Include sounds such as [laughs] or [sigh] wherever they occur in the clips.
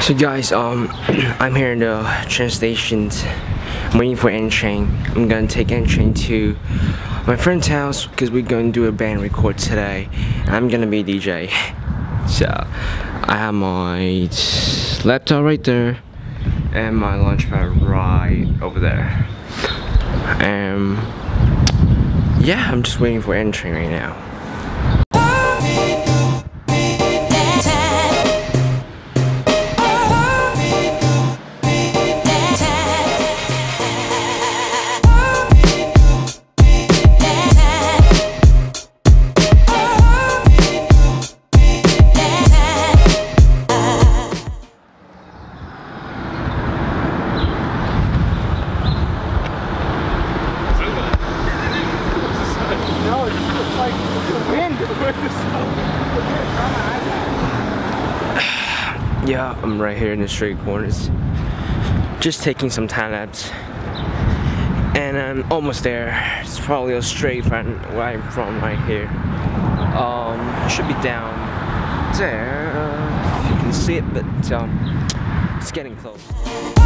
So guys, um, [clears throat] I'm here in the train station, I'm waiting for N train. I'm gonna take N train to my friend's house because we're gonna do a band record today. I'm gonna be DJ. [laughs] So I have my laptop right there and my lunch launchpad right over there. Um, yeah, I'm just waiting for N train right now. Yeah, I'm right here in the straight corners. Just taking some time lapse. And I'm almost there. It's probably a straight from where I'm from right here. Um, should be down there. If you can see it, but um, it's getting close.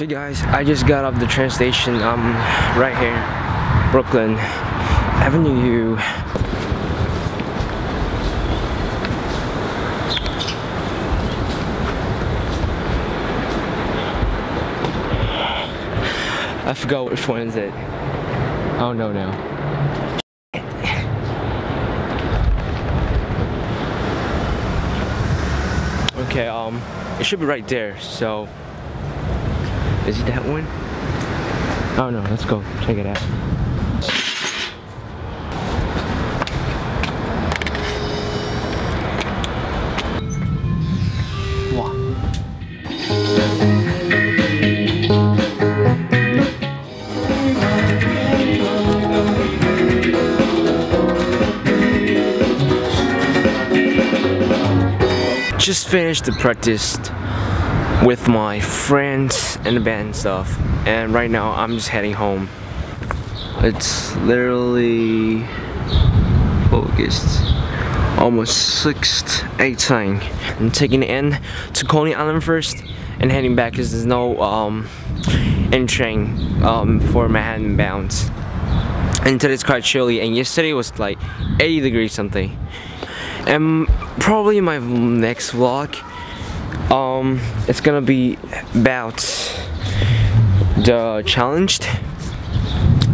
So guys, I just got off the train station. I'm right here, Brooklyn Avenue U. I forgot which one is it. Oh no now. Okay, um, it should be right there. So is it that one? Oh no, let's go check it out. Wow. Just finished the practice with my friends and the band and stuff. And right now I'm just heading home. It's literally August. Almost 6 18 I'm taking the N to Coney Island first and heading back because there's no um N train um for Manhattan bound. And today's quite chilly and yesterday was like 80 degrees something. And probably my next vlog um it's gonna be about the challenged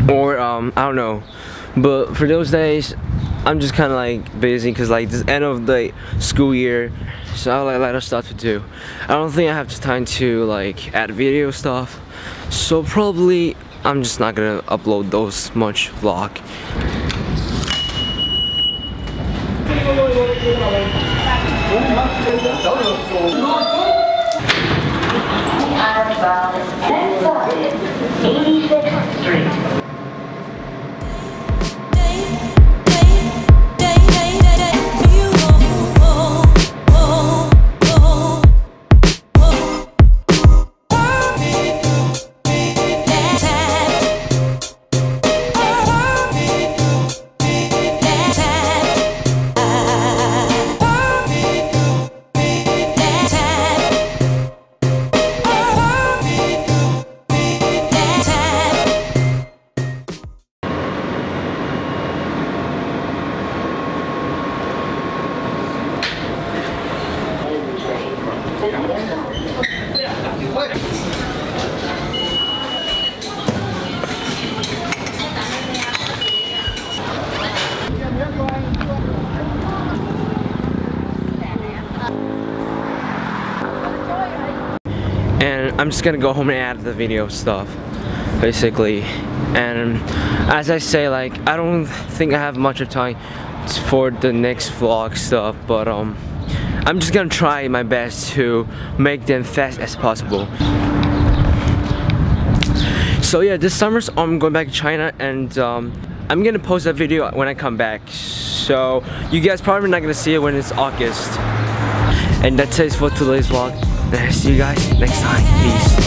or um I don't know. But for those days I'm just kind of like busy because like this end of the school year so I like a lot of stuff to do. I don't think I have time to like add video stuff so probably I'm just not gonna upload those much vlog And I'm just gonna go home and add the video stuff, basically. And as I say, like, I don't think I have much of time for the next vlog stuff, but um, I'm just gonna try my best to make them fast as possible. So yeah, this summer I'm going back to China and um, I'm gonna post that video when I come back. So you guys probably not gonna see it when it's August and that's it for today's vlog. See you guys next time. Peace